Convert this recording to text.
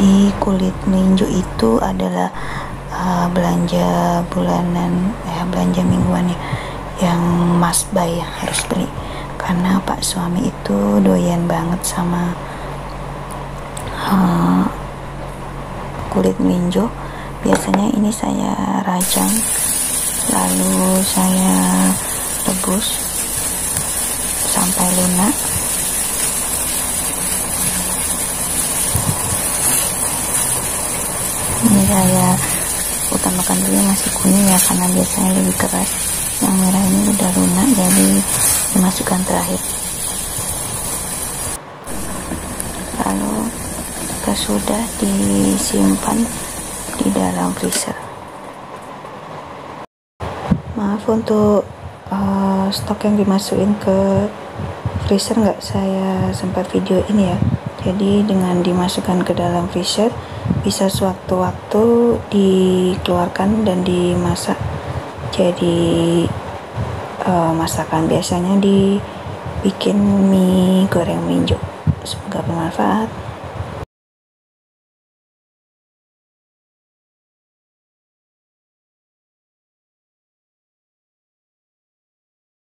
jadi kulit melinjo itu adalah uh, belanja bulanan ya belanja mingguan ya yang must buy yang harus beli. Karena pak suami itu doyan banget sama uh, kulit melinjo biasanya ini saya rajang lalu saya rebus sampai lunak ini saya utamakan dulu masih kuning ya karena biasanya lebih keras. Yang merah ini udah lunak jadi dimasukkan terakhir. Lalu kita sudah disimpan di dalam freezer. Maaf untuk uh, stok yang dimasukin ke freezer nggak saya sempat video ini ya jadi dengan dimasukkan ke dalam freezer bisa sewaktu-waktu dikeluarkan dan dimasak. Jadi uh, masakan biasanya dibikin mie goreng minjo semoga bermanfaat